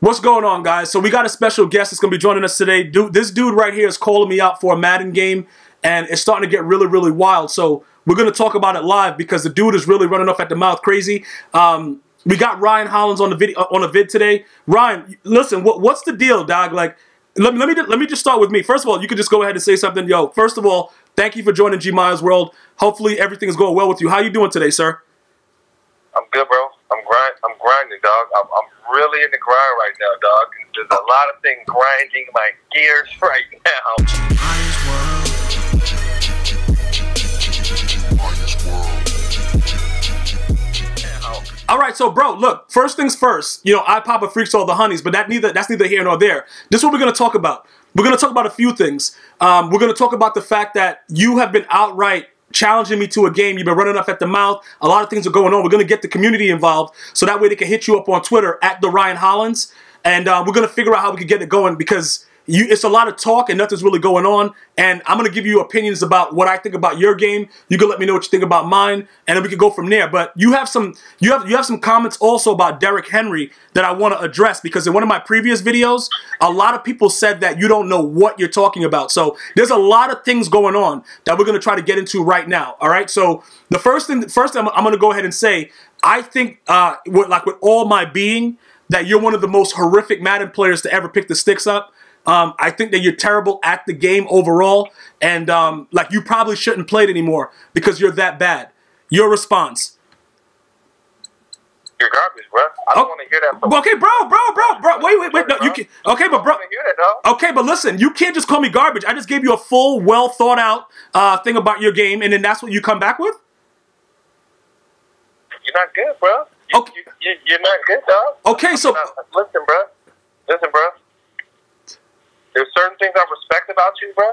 What's going on, guys? So we got a special guest that's going to be joining us today. Dude, this dude right here is calling me out for a Madden game, and it's starting to get really, really wild. So we're going to talk about it live because the dude is really running off at the mouth crazy. Um, we got Ryan Hollins on the video on a vid today. Ryan, listen, what, what's the deal, dog? Like, let, let me let me just start with me. First of all, you can just go ahead and say something. Yo, first of all, thank you for joining GmiasWorld. Hopefully, everything is going well with you. How you doing today, sir? I'm good, bro. I'm grind. I'm grinding, dog. I'm, I'm really in the grind right now, dog. There's a lot of things grinding my gears right now. All right, so bro, look. First things first. You know, I pop a freaks all the honeys, but that neither that's neither here nor there. This is what we're gonna talk about. We're gonna talk about a few things. Um, we're gonna talk about the fact that you have been outright challenging me to a game. You've been running off at the mouth. A lot of things are going on. We're going to get the community involved so that way they can hit you up on Twitter at the Ryan Hollins. And uh, we're going to figure out how we can get it going because you, it's a lot of talk and nothing's really going on. And I'm going to give you opinions about what I think about your game. You can let me know what you think about mine, and then we can go from there. But you have some you have you have some comments also about Derrick Henry that I want to address because in one of my previous videos, a lot of people said that you don't know what you're talking about. So there's a lot of things going on that we're going to try to get into right now. All right. So the first thing, first I'm, I'm going to go ahead and say I think uh, with, like with all my being that you're one of the most horrific Madden players to ever pick the sticks up. Um, I think that you're terrible at the game overall, and um, like you probably shouldn't play it anymore because you're that bad. Your response? You're garbage, bro. I don't oh, want to hear that. Okay, bro, bro, bro, bro. Wait, wait, wait. No, you can, okay, but bro. That, okay, but listen, you can't just call me garbage. I just gave you a full, well thought out uh, thing about your game, and then that's what you come back with. You're not good, bro. You, okay. you, you, are not good, dog. Okay, so listen, bro. Listen, bro. There's certain things I respect about you, bro.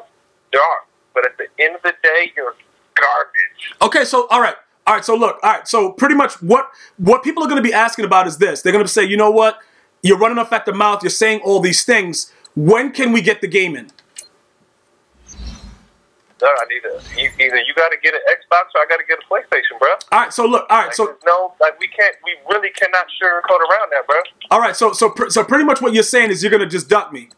There are. But at the end of the day, you're garbage. Okay, so all right. All right, so look, all right, so pretty much what what people are going to be asking about is this. They're going to say, you know what? You're running off at the mouth. You're saying all these things. When can we get the game in? No, I need a. You, either you got to get an Xbox or I got to get a PlayStation, bro. All right, so look, all right, like, so no, like we can't, we really cannot sugarcoat around that, bro. All right, so so so pretty much what you're saying is you're gonna just duck me.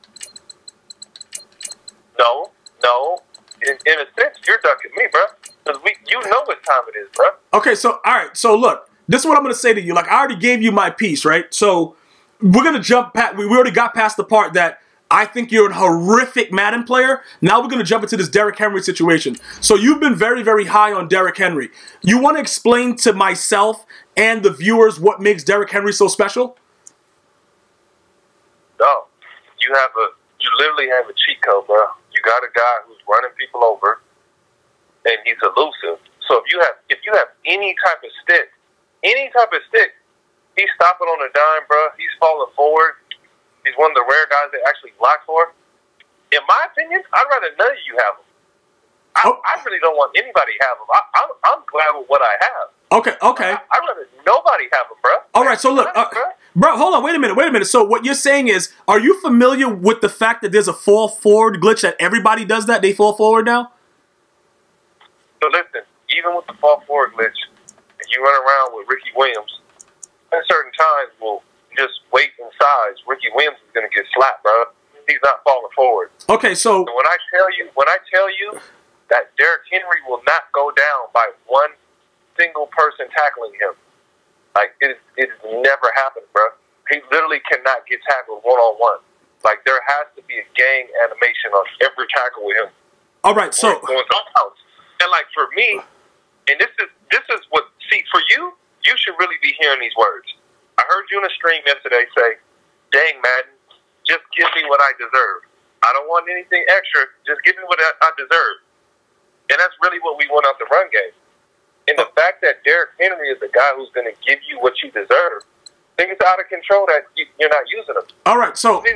No, no. In, in a sense, you're ducking me, bro. Because we, you know what time it is, bro. Okay, so all right, so look, this is what I'm gonna say to you. Like I already gave you my piece, right? So we're gonna jump past. We already got past the part that I think you're a horrific Madden player. Now we're gonna jump into this Derrick Henry situation. So you've been very, very high on Derrick Henry. You want to explain to myself and the viewers what makes Derrick Henry so special? No, you have a, you literally have a cheat code, bro. You got a guy who's running people over, and he's elusive. So if you have if you have any type of stick, any type of stick, he's stopping on a dime, bro. He's falling forward. He's one of the rare guys that actually block for. In my opinion, I'd rather none of you have him. I, oh. I really don't want anybody have him. I, I'm, I'm glad with what I have. Okay, okay. I, I'd rather nobody have him, bro. All right, so look, uh, Bro, hold on, wait a minute, wait a minute. So what you're saying is, are you familiar with the fact that there's a fall forward glitch that everybody does that? They fall forward now? So listen, even with the fall forward glitch, if you run around with Ricky Williams, at certain times will just wait and size. Ricky Williams is gonna get slapped, bro. He's not falling forward. Okay, so, so when I tell you when I tell you that Derrick Henry will not go down by one single person tackling him like it, it's never happened. He literally cannot get tackled one on one. Like there has to be a gang animation on every tackle with him. All right, so and like for me, and this is this is what see for you, you should really be hearing these words. I heard you in a stream yesterday say, "Dang, Madden, just give me what I deserve. I don't want anything extra. Just give me what I deserve." And that's really what we want out the run game. And the oh. fact that Derrick Henry is the guy who's going to give you what you deserve, I think out of control that you're not using them. All right, so there,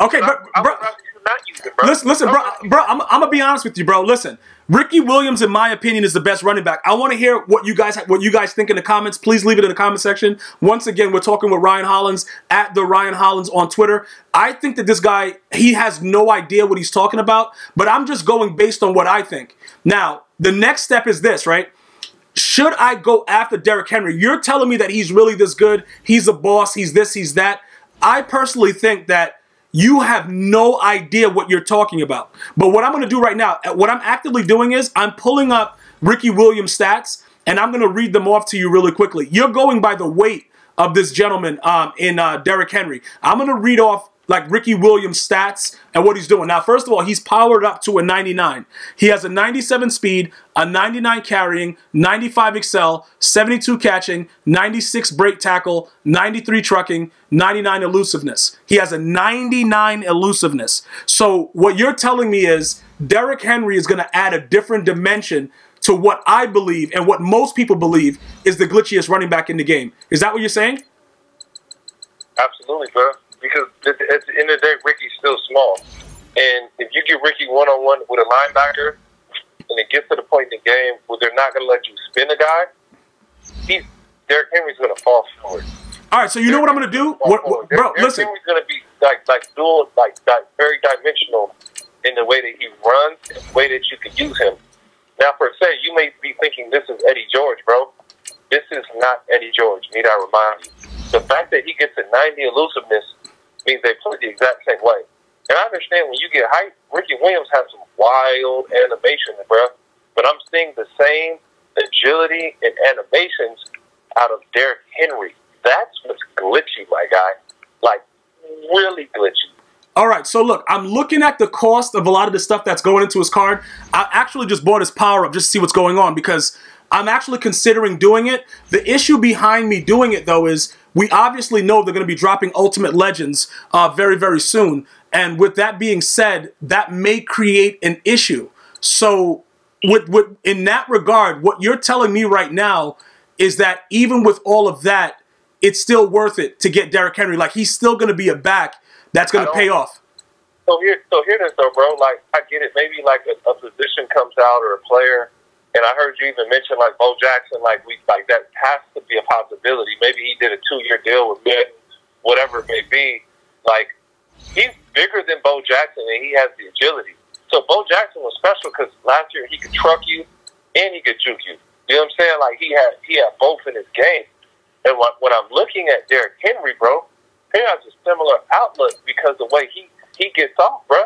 okay, but bro, it, bro. listen, listen, bro, bro. I'm, I'm gonna be honest with you, bro. Listen, Ricky Williams, in my opinion, is the best running back. I want to hear what you guys what you guys think in the comments. Please leave it in the comment section. Once again, we're talking with Ryan Hollins at the Ryan Hollins on Twitter. I think that this guy he has no idea what he's talking about, but I'm just going based on what I think. Now, the next step is this, right? Should I go after Derrick Henry? You're telling me that he's really this good. He's a boss. He's this, he's that. I personally think that you have no idea what you're talking about. But what I'm going to do right now, what I'm actively doing is I'm pulling up Ricky Williams stats and I'm going to read them off to you really quickly. You're going by the weight of this gentleman um, in uh, Derrick Henry. I'm going to read off like Ricky Williams stats and what he's doing. Now, first of all, he's powered up to a 99. He has a 97 speed, a 99 carrying, 95 excel, 72 catching, 96 break tackle, 93 trucking, 99 elusiveness. He has a 99 elusiveness. So what you're telling me is Derrick Henry is going to add a different dimension to what I believe and what most people believe is the glitchiest running back in the game. Is that what you're saying? Absolutely, bro. Because at the, at the end of the day, Ricky's still small. And if you get Ricky one on one with a linebacker, and it gets to the point in the game where they're not going to let you spin the guy, he's Derrick Henry's going to fall forward. All right, so you Derrick know what I'm going to do, what, what, bro? Derrick listen, Henry's going to be like like dual, like, like very dimensional in the way that he runs, and the way that you can use him. Now, per se, you may be thinking this is Eddie George, bro. This is not Eddie George. Need I remind you? The fact that he gets a 90 elusiveness means they play the exact same way. And I understand when you get height, Ricky Williams has some wild animations, bro. But I'm seeing the same agility and animations out of Derrick Henry. That's what's glitchy, my guy. Like, really glitchy. All right, so look, I'm looking at the cost of a lot of the stuff that's going into his card. I actually just bought his power up just to see what's going on because I'm actually considering doing it. The issue behind me doing it, though, is we obviously know they're going to be dropping Ultimate Legends uh, very, very soon. And with that being said, that may create an issue. So, with, with in that regard, what you're telling me right now is that even with all of that, it's still worth it to get Derrick Henry. Like he's still going to be a back that's going to pay off. So here, so here it is, though, bro. Like I get it. Maybe like a, a position comes out or a player, and I heard you even mention like Bo Jackson. Like we, like that has to be a possibility. Maybe he did a two-year deal with Mid, whatever it may be. Like he's bigger than Bo Jackson, and he has the agility. So Bo Jackson was special because last year he could truck you and he could juke you. You know what I'm saying? Like he had he had both in his game. And when, when I'm looking at Derrick Henry, bro, he has a similar outlook because the way he he gets off, bro.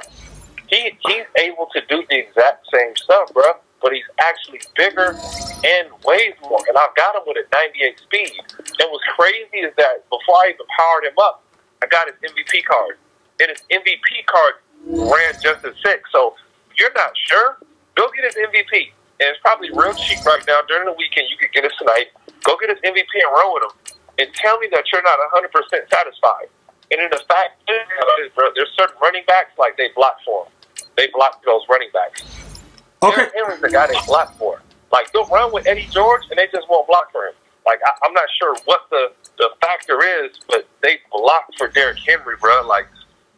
He he's able to do the exact same stuff, bro. But he's actually bigger and weighs more. And I've got him with a 98 speed. And what's crazy is that before I even powered him up, I got his MVP card. And his MVP card ran just as sick. So you're not sure? Go get his MVP. And it's probably real cheap right now. During the weekend, you could get it tonight. Go get his MVP and run with him and tell me that you're not 100% satisfied. And in the fact there's certain running backs, like they block for them. They block those running backs. Okay. Henry's the guy they block for. Like, they'll run with Eddie George, and they just won't block for him. Like, I, I'm not sure what the, the factor is, but they block for Derrick Henry, bro. Like,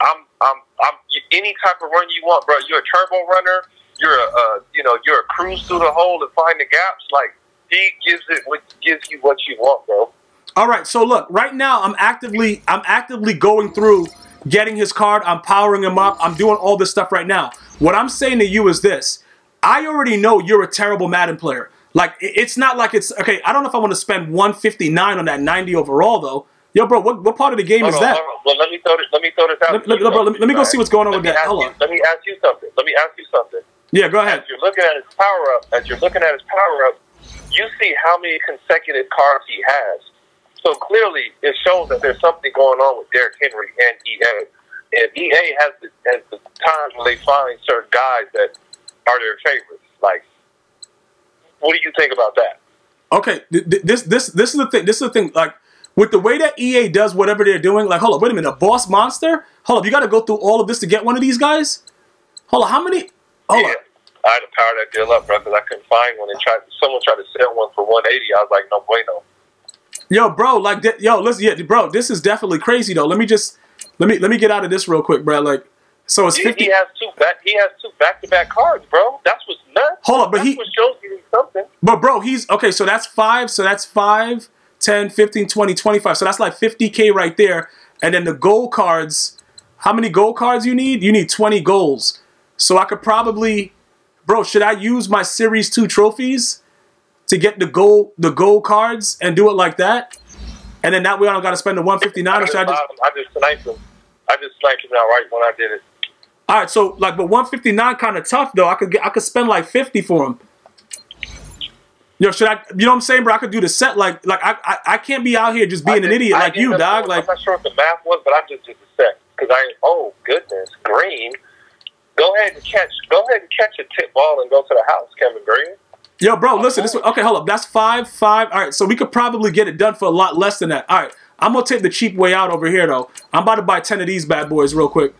I'm, I'm, I'm, any type of run you want, bro. You're a turbo runner. You're a, uh, you know, you're a cruise through the hole and find the gaps. Like, he gives it, what gives you what you want, bro. All right, so look, right now I'm actively I'm actively going through getting his card. I'm powering him up. I'm doing all this stuff right now. What I'm saying to you is this. I already know you're a terrible Madden player. Like it's not like it's okay. I don't know if I want to spend 159 on that 90 overall though. Yo, bro, what, what part of the game hold is on, that? Well, let me throw this. Let me throw this out. Let, let, bro, let, me, let me go see what's going on with that. Hold you, on. Let me ask you something. Let me ask you something. Yeah, go ahead. As you're looking at his power up, as you're looking at his power up, you see how many consecutive cards he has. So clearly, it shows that there's something going on with Derrick Henry and EA. And EA has the, has the times when they find certain guys that are their favorites. Like, what do you think about that? Okay, this this this is the thing. This is the thing. Like with the way that EA does whatever they're doing. Like, hold up, wait a minute, a boss monster. Hold up, you got to go through all of this to get one of these guys. Hold on, how many? Hold yeah. on. I had to power that deal up, bro, because I couldn't find one. And tried, someone tried to sell one for 180. I was like, no bueno. Yo, bro, like, yo, listen, yeah, bro, this is definitely crazy though. Let me just, let me, let me get out of this real quick, bro. Like, so it's fifty. he has two back. He has two back-to-back cards, bro. That's what's nuts. Hold up, but That's he- what shows you something. But bro, he's okay. So that's five. So that's five, 10, 15, 20, 25. So that's like 50k right there. And then the gold cards. How many gold cards you need? You need 20 goals. So I could probably, bro. Should I use my Series Two trophies to get the gold the gold cards and do it like that? and then that way I don't got to spend the 159 or should I just? I just sniped him. I just sniped him out right when I did it. All right, so like, but 159 kind of tough though. I could get, I could spend like 50 for him. Yo, should I? You know what I'm saying, bro? I could do the set like, like I, I, I can't be out here just being did, an idiot I like you, dog. Like, I'm not sure what the math was, but I just did the set because I. Oh goodness, Greene. Go ahead and catch. Go ahead and catch a tip ball and go to the house, Kevin Greene. yo, bro, oh, listen. This one, okay, hold up. That's five, five. All right, so we could probably get it done for a lot less than that. All right, I'm gonna take the cheap way out over here though. I'm about to buy ten of these bad boys real quick.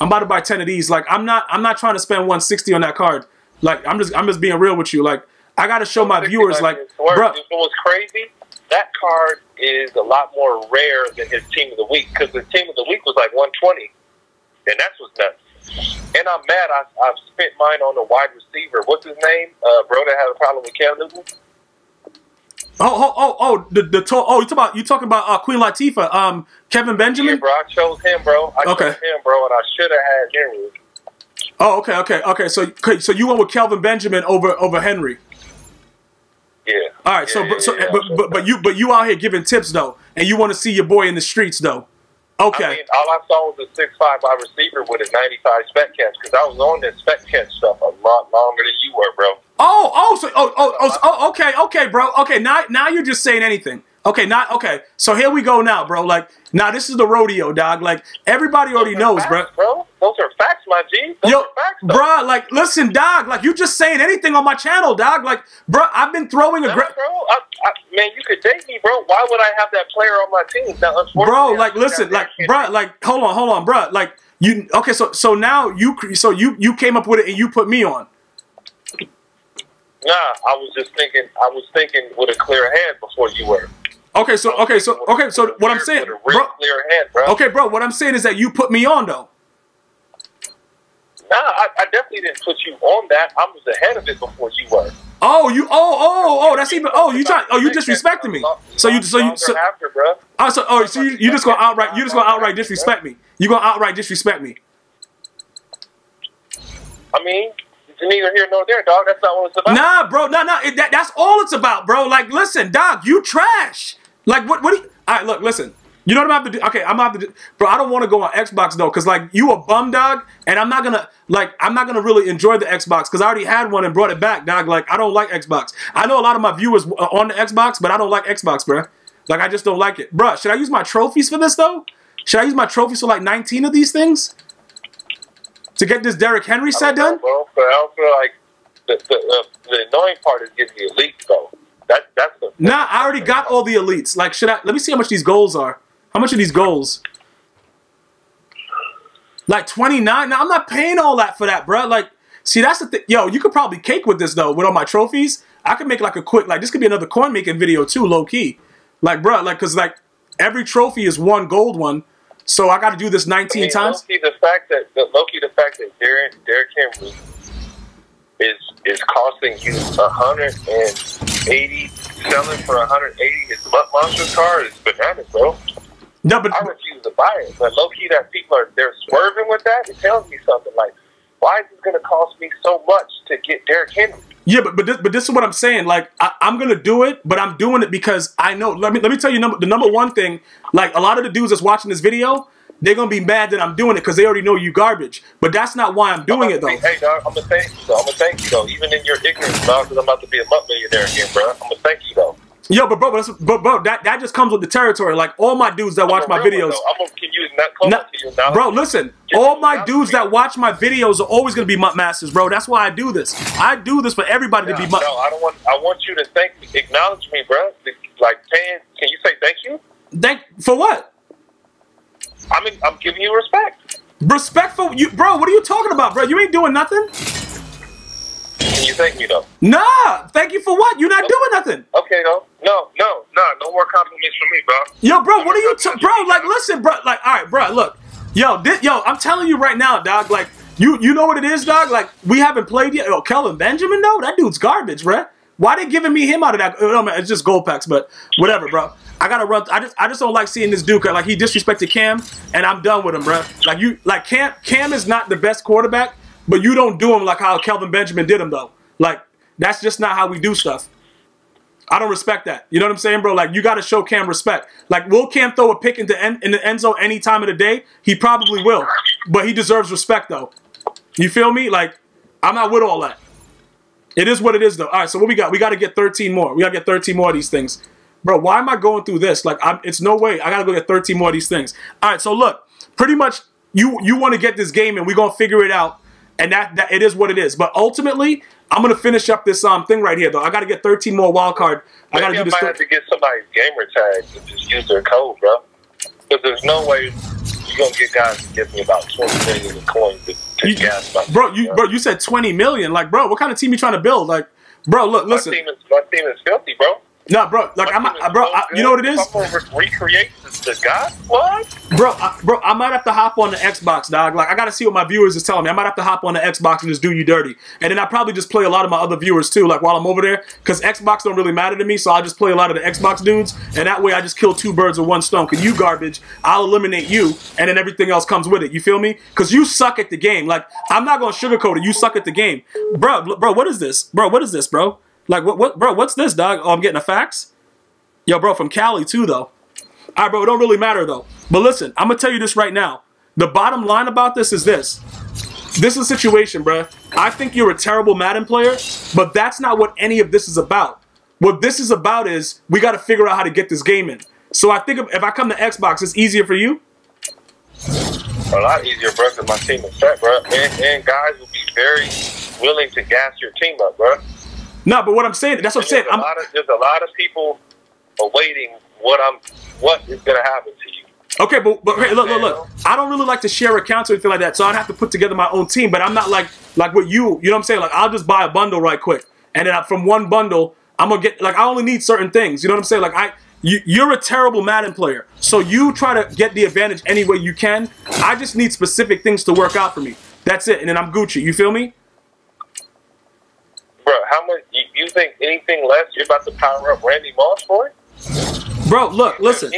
I'm about to buy ten of these. Like, I'm not, I'm not trying to spend 160 on that card. Like, I'm just, I'm just being real with you. Like, I got to show my viewers, like, bro. It was crazy. That card is a lot more rare than his team of the week because the team of the week was like 120, and that's what's nuts. And I'm mad. I, I've spent mine on a wide receiver. What's his name? Uh, bro, that had a problem with Cam Newton. Oh, oh, oh, oh, the the to- oh, you talking about you talking about uh, Queen Latifah, um, Kevin Yeah, Benjamin. bro. I chose him, bro. I Okay. chose him, bro, and I should have had Henry. Oh, okay, okay, okay. So, okay, so you went with Kelvin Benjamin over over Henry. Yeah. All right, so Yeah, but, so yeah, yeah. but, but but you but you out here giving tips though, and you want to see your boy in the streets though. Okay. I mean, all I saw was a six-five wide receiver with a 95 spec catch because I was on this spec catch stuff a lot longer than you were, bro. Oh, oh, so oh, oh, oh, oh, okay, okay, bro. Okay, now now you're just saying anything. Okay, not okay. So here we go now, bro. Like now this is the rodeo, dog. Like everybody already knows, bro. facts, bro. Those are facts, my G. Those Yo, are facts, bro, like listen, dog. Like you just saying anything on my channel, dog. Like, bro, I've been throwing a great. bro. I, I, man, you could date me, bro. Why would I have that player on my team? Now, bro like listen like bro like hold on hold on bro like you okay so so now you so you you came up with it and you put me on Nah, I was just thinking. I was thinking with a clear head before you were. okay so okay so okay so what i'm saying with a real bro head, bro. okay bro what i'm saying is that you put me on though Nah, I, I definitely didn't put you on that. I was ahead of it before you were. oh you oh oh oh that's even oh you try oh you disrespecting me so you so you so, after, bro. oh, so oh so you, you just gonna outright you just gonna outright disrespect me you gonna outright disrespect me I mean, neither here nor there, dog. That's not what it's about. Nah, bro, nah, nah. It, that, that's all it's about, bro. Like, listen, dog, you trash. Like, what? What? Do you, all right, look, listen. You know what I'm gonna do? Okay, I'm gonna do, bro. I don't want to go on Xbox though, cause like you a bum dog, and I'm not gonna like I'm not gonna really enjoy the Xbox, cause I already had one and brought it back, dog. Like I don't like Xbox. I know a lot of my viewers are uh, on the Xbox, but I don't like Xbox, bro. Like I just don't like it, bro. Should I use my trophies for this though? Should I use my trophies for like 19 of these things to get this Derrick Henry set done? Well, but I don't feel like the, the, uh, the annoying part is getting the elite, though. That, that's the. Nah, I already got all the elites. Like, should I? Let me see how much these goals are. How much are these goals? Like 29? Now, I'm not paying all that for that, bro. Like, see, that's the thing. Yo, you could probably cake with this, though, with all my trophies. I could make, like, a quick, like, this could be another coin making video, too, low key. Like, bro, like, because, like, every trophy is one gold one. So I got to do this 19 I mean, times. Low-key, the fact that the Loki, the fact that Derrick Derrick Henry is is costing you hundred and eighty, selling for hundred eighty his butt monster car is bananas, bro. No, but I refuse to buy it. But low key, that people are they're swerving with that. It tells me something like, why is it going to cost me so much to get Derrick Henry? Yeah, but but this, but this is what I'm saying. Like I, I'm gonna do it, but I'm doing it because I know. Let me let me tell you number, the number one thing. Like a lot of the dudes that's watching this video, they're gonna be mad that I'm doing it because they already know you garbage. But that's not why I'm doing it though. Hey, dog, I'm gonna thank you. Though. I'm gonna thank you though, even in your ignorance, dog, because I'm about to be a MUT millionaire again, bro. I'm gonna thank you though. Yo, but bro, but, that's, but bro, that that just comes with the territory. Like all my dudes that watch my one, videos. though. I'm gonna can use that code No, to you now. bro, listen. All my dudes that watch my videos are always gonna be MUT masters, bro. That's why I do this. I do this for everybody to No, be MUT. no, I don't want. I want you to thank acknowledge me, bro. Like paying. Can you say thank you? Thank for what? I mean, I'm giving you respect. Respectful, you, bro. What are you talking about, bro? You ain't doing nothing. Can you thank me though? Nah. Thank you for what? You're not oh, doing nothing. Okay, though. No, no, no, no more compliments from me, bro. Yo, bro, what are you, t- bro? Like, listen, bro. Like, all right, bro. Look, yo, this, yo, I'm telling you right now, dog. Like, you, you know what it is, dog. Like, we haven't played yet. Yo, Kelvin Benjamin, though, that dude's garbage, bro. Why they giving me him out of that? Oh, man, it's just gold packs, but whatever, bro. I gotta run. I just, I just don't like seeing this dude. Like, he disrespected Cam, and I'm done with him, bro. Like, you, like Cam, Cam is not the best quarterback, but you don't do him like how Kelvin Benjamin did him, though. Like, that's just not how we do stuff. I don't respect that. You know what I'm saying, bro? Like you got to show Cam respect. Like will Cam throw a pick into end, in the end zone any time of the day? He probably will, but he deserves respect though. You feel me? Like I'm not with all that. It is what it is though. All right, so what we got? We got to get 13 more. We got to get 13 more of these things, bro. Why am I going through this? Like I'm, it's no way. I got to go get 13 more of these things. All right, so look, pretty much you you want to get this game and we're gonna figure it out, and that that it is what it is. But ultimately, I'm gonna finish up this um thing right here though. I got to get 13 more wild card. I got to Maybe do this. I might have to get somebody's gamer tag and just use their code, bro. Because there's no way you're gonna get guys to give me about 20 million in coins to, to You- gas my bro, team, you bro, you said 20 million. Like, bro, what kind of team you trying to build? Like, bro, look, My listen. team is my team is filthy, bro. Nah, bro, like I'm, I, bro, I, you know what it is, If I'm gonna re- recreate the, God bro, I, bro. I might have to hop on the Xbox, dog. Like, I gotta see what my viewers is telling me. I might have to hop on the Xbox and just do you dirty, and then I probably just play a lot of my other viewers too, like while I'm over there, because Xbox don't really matter to me. So I'll just play a lot of the Xbox dudes, and that way I just kill two birds with one stone. Cause you garbage, I'll eliminate you, and then everything else comes with it. You feel me? Cause you suck at the game. Like, I'm not gonna sugarcoat it. You suck at the game, bro. Bro, what is this, bro? What is this, bro? Like, what, what, bro? What's this, dog? Oh, I'm getting a fax. Yo, bro, from Cali too, though. All right, bro, it don't really matter though. But listen, I'm gonna tell you this right now. The bottom line about this is this. This is a situation, bruh. I think you're a terrible Madden player, but that's not what any of this is about. What this is about is we got to figure out how to get this game in. So I think if, if I come to Xbox, it's easier for you. A lot easier, bro, because my team is set, bro. And, and guys will be very willing to gas your team up, bro. No, but what I'm saying, that's what I'm saying. There's a, I'm, lot of, there's a lot of people awaiting what I'm what is gonna happen to you. Okay, but, but hey, look, look, look. I don't really like to share accounts or anything like that, so I'd have to put together my own team. But I'm not like like what you, you know what I'm saying? Like I'll just buy a bundle right quick, and then I- from one bundle, I'm gonna get like I only need certain things. You know what I'm saying? Like I, you, you're a terrible Madden player, so you try to get the advantage any way you can. I just need specific things to work out for me. That's it, and then I'm Gucci. You feel me? Bro, how much you, you think anything less you're about to power up Randy Moss for? it. Bro, look, listen.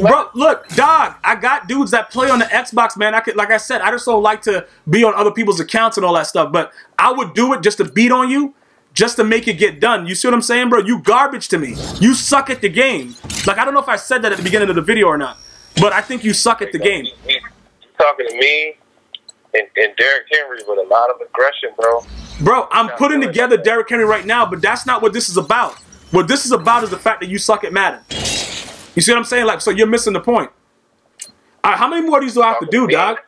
Bro, look, dog. I got dudes that play on the Xbox, man. I could, like I said, I just don't like to be on other people's accounts and all that stuff. But I would do it just to beat on you, just to make it get done. You see what I'm saying, bro? You garbage to me. You suck at the game. Like I don't know if I said that at the beginning of the video or not, but I think you suck at the game. You, talking to me and, and Derrick Henry with a lot of aggression, bro. Bro, I'm putting together Derrick Henry right now, but that's not what this is about. What this is about is the fact that you suck at Madden. You see what I'm saying? Like, so you're missing the point. All right, how many more of these do I have to do, dog?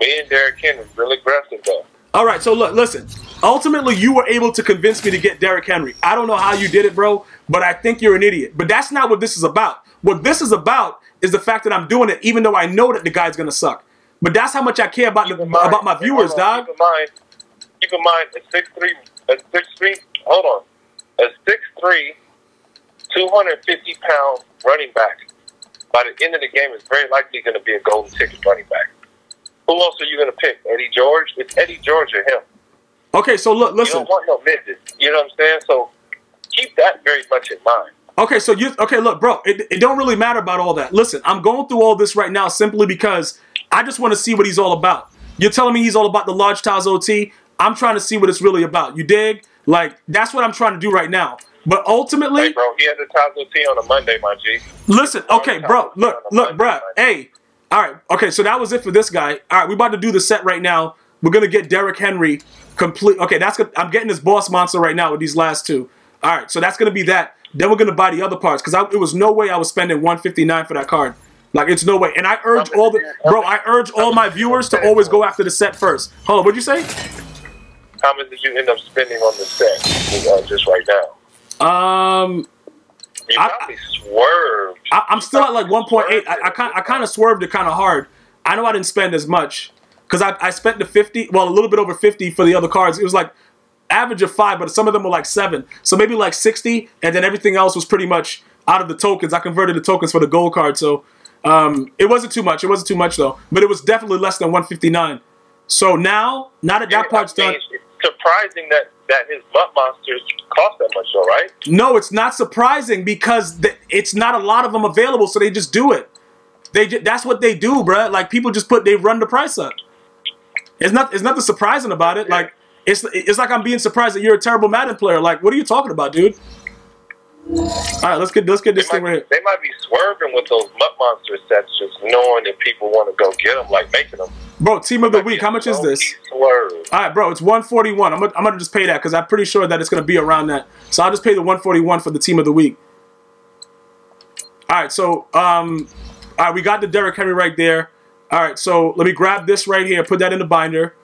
Me and Derrick Henry real aggressive though. All right, so look, listen. Ultimately, you were able to convince me to get Derrick Henry. I don't know how you did it, bro, but I think you're an idiot. But that's not what this is about. What this is about is the fact that I'm doing it, even though I know that the guy's gonna suck. But that's how much I care about the, mind- about my viewers, dog. Keep in mind, keep in mind a six three, a six three. Hold on, a six three, two hundred fifty pound running back. By the end of the game, is very likely going to be a golden ticket running back. Who else are you going to pick? Eddie George? It's Eddie George or him. Okay, so look, listen. You don't want no midgets. You know what I'm saying? So keep that very much in mind. Okay, so you okay? Look, bro, it, it don't really matter about all that. Listen, I'm going through all this right now simply because I just want to see what he's all about. You're telling me he's all about the large tiles OT. I'm trying to see what it's really about. You dig? Like that's what I'm trying to do right now. But ultimately, Hey, bro, he had the Tazo T on a Monday, my G. listen, okay, bro, look, look, bro, hey, all right, okay, so that was it for this guy. All right, we're about to do the set right now. We're gonna get Derrick Henry complete. Okay, that's good. I'm getting this boss monster right now with these last two. All right, so that's gonna be that. Then we're gonna buy the other parts because it was no way I was spending 159 for that card. Like it's no way. And I urge all the bro. I urge all my viewers to always go after the set first. Hold on, what'd you say? How much did you end up spending on the set uh, just right now? Um, You I, swerved. I, I'm still at like 1.8. I, I kind I kind of swerved it kind of hard. I know I didn't spend as much because I, I spent the 50, well, a little bit over 50 for the other cards. It was like average of five, but some of them were like seven. So maybe like 60, and then everything else was pretty much out of the tokens. I converted the tokens for the gold card, so um, it wasn't too much. It wasn't too much though, but it was definitely less than 159. So now, now that that part's I mean, done, It's surprising that, that his butt monsters cost that much, though, right? No, it's not surprising because th- it's not a lot of them available, so they just do it. They ju- that's what they do, bruh. Like people just put they run the price up. It's not it's nothing surprising about it. Like it's it's like I'm being surprised that you're a terrible Madden player. Like what are you talking about, dude? All right, let's get let's get this they thing might, right here. They might be swerving with those MUT Monster sets, just knowing that people want to go get them, like making them. Bro, team of the week. How much is this? Swerve. All right, bro, it's 141. I'm gonna, I'm gonna just pay that because I'm pretty sure that it's gonna be around that. So I'll just pay the 141 for the team of the week. All right, so um, all right, we got the Derrick Henry right there. All right, so let me grab this right here, put that in the binder,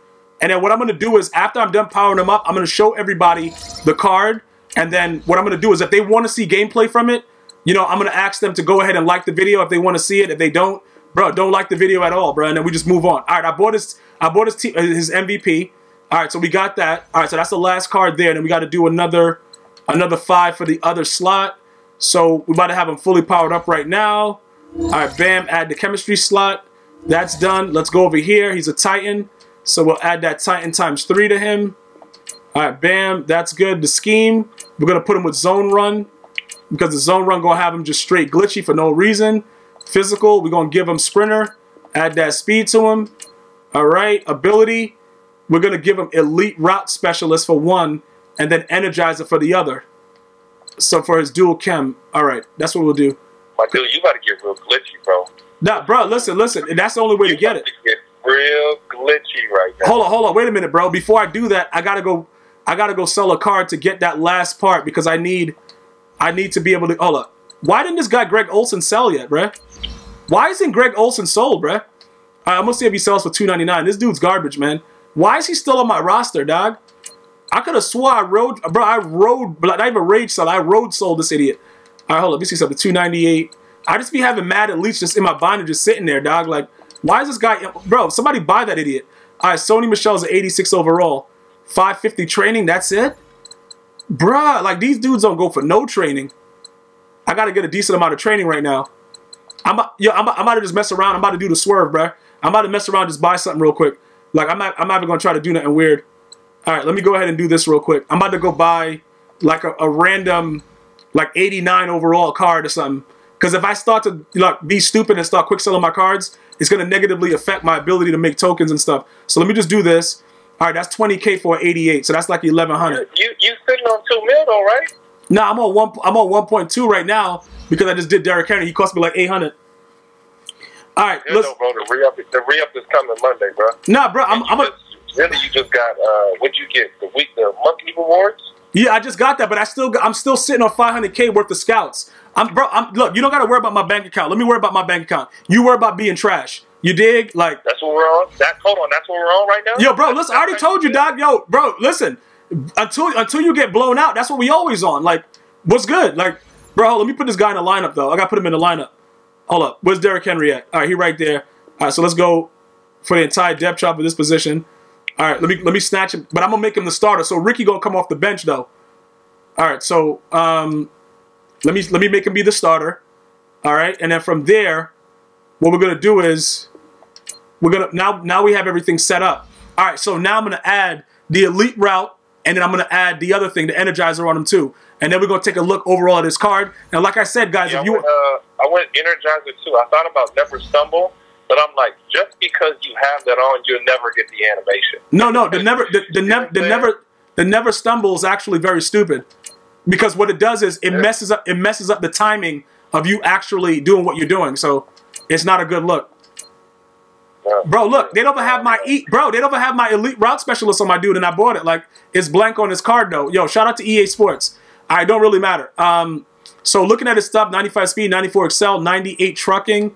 and then what I'm gonna do is after I'm done powering them up, I'm gonna show everybody the card, and then what I'm gonna do is if they want to see gameplay from it, you know, I'm gonna ask them to go ahead and like the video if they want to see it. If they don't, bro, don't like the video at all, bro, and then we just move on. All right, I bought his, I bought his, te- uh, his MVP. All right, so we got that. All right, so that's the last card there. And then we got to do another, another five for the other slot. So we about to have him fully powered up right now. All right, bam, add the chemistry slot. That's done. Let's go over here. He's a Titan. So we'll add that Titan times three to him. All right, bam, that's good. The scheme, we're going to put him with zone run because the zone run going to have him just straight glitchy for no reason. Physical, we're going to give him sprinter. Add that speed to him. All right, ability, we're going to give him elite route specialist for one and then energizer for the other. So for his dual chem, all right, that's what we'll do. My dude, you got to get real glitchy, bro. Nah, bro, listen, listen. That's the only way to You get about it. to get real glitchy right now. Hold on, hold on. Wait a minute, bro. Before I do that, I gotta go. I gotta go sell a card to get that last part because I need. I need to be able to. Hold up. Why didn't this guy Greg Olsen sell yet, bruh? Why isn't Greg Olsen sold, bruh? Right, I'm gonna see if he sells for two ninety nine. This dude's garbage, man. Why is he still on my roster, dog? I could have swore I rode, bro. I rode, not even rage sold. I rode sold this idiot. All right, hold up. Let me see something. Two ninety eight. I just be having mad at least just in my binder, just sitting there, dog. Like, why is this guy, bro? Somebody buy that idiot. All right, Sony Michel's an 86 overall, 550 training. That's it, bruh. Like these dudes don't go for no training. I gotta get a decent amount of training right now. I'm, yo, I'm, I'm about to just mess around. I'm about to do the swerve, bruh. I'm about to mess around, just buy something real quick. Like I'm not, I'm not even gonna try to do nothing weird. All right, let me go ahead and do this real quick. I'm about to go buy like a, a random, like 89 overall card or something. Because if I start to like be stupid and start quick selling my cards, it's gonna negatively affect my ability to make tokens and stuff. So let me just do this. All right, that's 20k for 88, so that's like 1100. You you sitting on two mil though, right? Nah, I'm on one. I'm on 1.2 right now because I just did Derrick Henry. He cost me like 800. All right, Yeah, let's. no, bro. The re up, the re up is coming Monday, bro. Nah, bro, I'm. I'm a, Just- really, you just got uh, what you get the week, the monthly rewards. Yeah, I just got that, but I still got, I'm still sitting on 500k worth of scouts. I'm bro. I'm look. You don't got to worry about my bank account. Let me worry about my bank account. You worry about being trash. You dig? Like, That's what we're on. That hold on, that's what we're on right now. yo, bro. Listen, I already told you, dog. Yo, bro. Listen. Until until you get blown out, that's what we always on. Like, what's good? Like, bro. Let me put this guy in the lineup though. I got to put him in the lineup. Hold up. Where's Derrick Henry at? All right, he right there. All right, so let's go for the entire depth chart for this position. All right, let me let me snatch him, but I'm gonna make him the starter. So Ricky gonna come off the bench though. All right, so um, let me let me make him be the starter. All right, and then from there, what we're gonna do is we're gonna now now we have everything set up. All right, so now I'm gonna add the elite route, and then I'm gonna add the other thing, the energizer on him too. And then we're gonna take a look overall at his card. And like I said, guys, Yeah, if I you went, uh, I went Energizer too. I thought about Never Stumble, but I'm like, just because you have that on, you'll never get the animation. No, no, the never, the, the the know what I'm never, the never stumble is actually very stupid, because what it does is it messes up, it messes up the timing of you actually doing what you're doing. So it's not a good look, Yeah. Bro. Look, they don't have my e, bro. They don't have my elite route specialist on my dude, and I bought it. Like it's blank on his card though. Yo, shout out to EA Sports. I don't really matter. Um, so looking at his stuff, 95 speed, 94 excel, 98 trucking.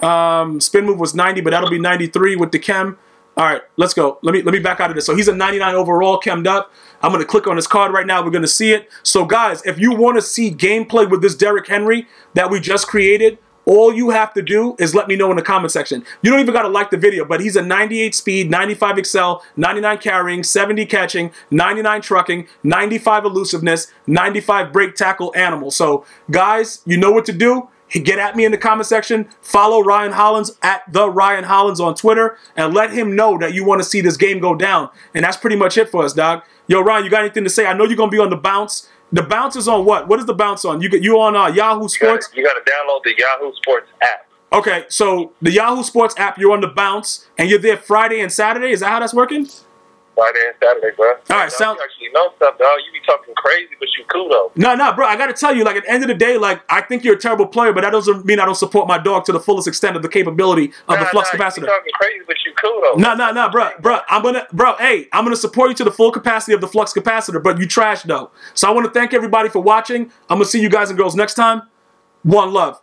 Um, spin move was 90, but that'll be 93 with the chem. All right, let's go. Let me let me back out of this. So he's a 99 overall, chemmed up. I'm gonna click on his card right now. We're gonna see it. So guys, if you want to see gameplay with this Derrick Henry that we just created, all you have to do is let me know in the comment section. You don't even gotta like the video, but he's a 98 speed, 95 excel, 99 carrying, 70 catching, 99 trucking, 95 elusiveness, 95 break tackle animal. So guys, you know what to do. Get at me in the comment section. Follow Ryan Hollins at the Ryan Hollins on Twitter and let him know that you want to see this game go down. And that's pretty much it for us, dog. Yo, Ryan, you got anything to say? I know you're gonna be on the bounce. The bounce is on what? What is the bounce on? You get you on uh, Yahoo Sports? you gotta download the Yahoo Sports app. Okay, so the Yahoo Sports app, you're on the bounce, and you're there Friday and Saturday. Is that how that's working? Friday and Saturday, bro. All right, sound. You actually know stuff, dog. You be talking crazy, but you cool though. No, no, bro. I got to tell you, like at the end of the day, like I think you're a terrible player, but that doesn't mean I don't support my dog to the fullest extent of the capability of nah, the flux nah, capacitor. You talking crazy, but you cool though. No, no, no, bro, bro. I'm gonna, bro. Hey, I'm gonna support you to the full capacity of the flux capacitor, but you trash though. So I want to thank everybody for watching. I'm gonna see you guys and girls next time. One love.